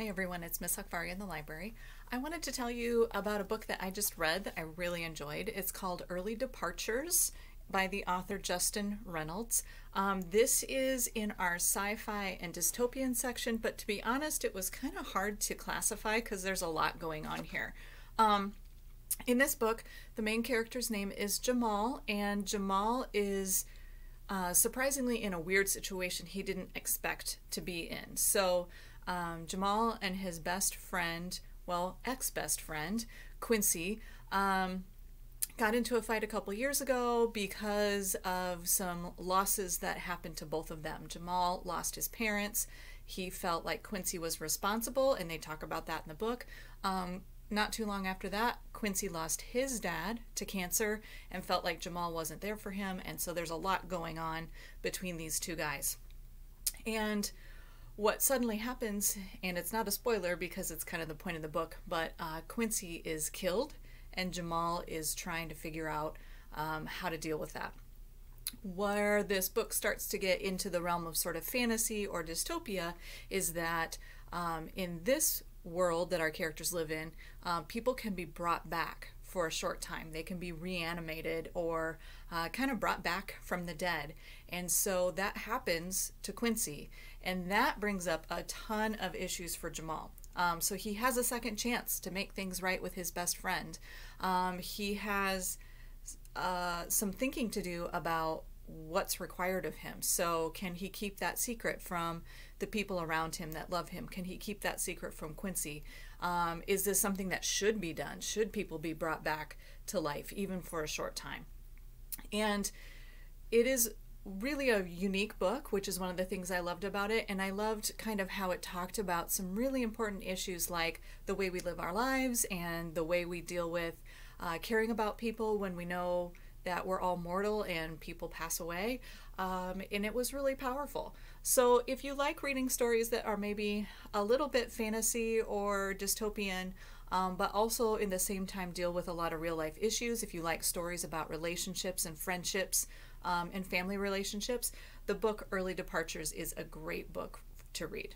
Hi everyone, it's Miss Hukvari in the library. I wanted to tell you about a book that I just read that I really enjoyed. It's called Early Departures by the author Justin Reynolds. Um, this is in our sci-fi and dystopian section, but to be honest, it was kind of hard to classify because there's a lot going on here. Um, in this book, the main character's name is Jamal, and Jamal is uh, surprisingly in a weird situation he didn't expect to be in. So um, Jamal and his best friend, well, ex best friend, Quincy, um, got into a fight a couple years ago because of some losses that happened to both of them. Jamal lost his parents. He felt like Quincy was responsible, and they talk about that in the book. Um, not too long after that, Quincy lost his dad to cancer and felt like Jamal wasn't there for him, and so there's a lot going on between these two guys. And what suddenly happens, and it's not a spoiler because it's kind of the point of the book, but uh, Quincy is killed, and Jamal is trying to figure out um, how to deal with that. Where this book starts to get into the realm of sort of fantasy or dystopia is that um, in this world that our characters live in, uh, people can be brought back for a short time. They can be reanimated or uh, kind of brought back from the dead. And so that happens to Quincy. And that brings up a ton of issues for Jamal. Um, so he has a second chance to make things right with his best friend. Um, he has uh, some thinking to do about what's required of him. So, can he keep that secret from the people around him that love him? Can he keep that secret from Quincy? Um, is this something that should be done? Should people be brought back to life, even for a short time? And it is really a unique book, which is one of the things I loved about it. And I loved kind of how it talked about some really important issues like the way we live our lives and the way we deal with uh, caring about people when we know that we're all mortal and people pass away. Um, and it was really powerful. So if you like reading stories that are maybe a little bit fantasy or dystopian, um, but also in the same time deal with a lot of real life issues, if you like stories about relationships and friendships um, and family relationships, the book Early Departures is a great book to read.